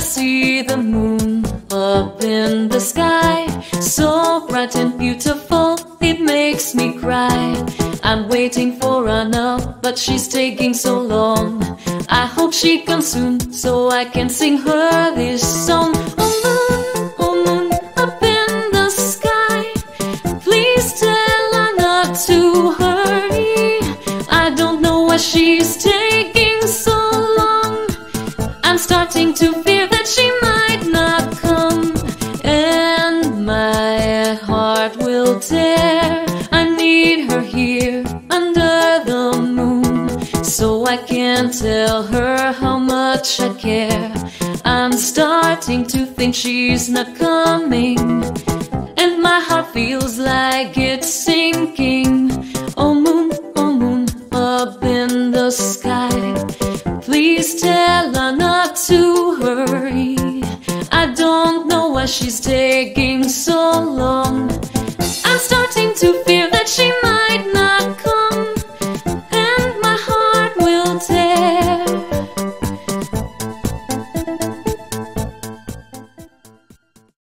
see the moon up in the sky, so bright and beautiful, it makes me cry. I'm waiting for Ana, but she's taking so long. I hope she comes soon, so I can sing her this song. Oh moon, oh moon, up in the sky, please tell Ana to hurry. I don't know why she's taking starting to fear that she might not come, and my heart will tear. I need her here under the moon, so I can tell her how much I care. I'm starting to think she's not coming, and my heart feels like it's sinking. Oh moon, oh moon, up in the sky. Please tell don't know why she's taking so long.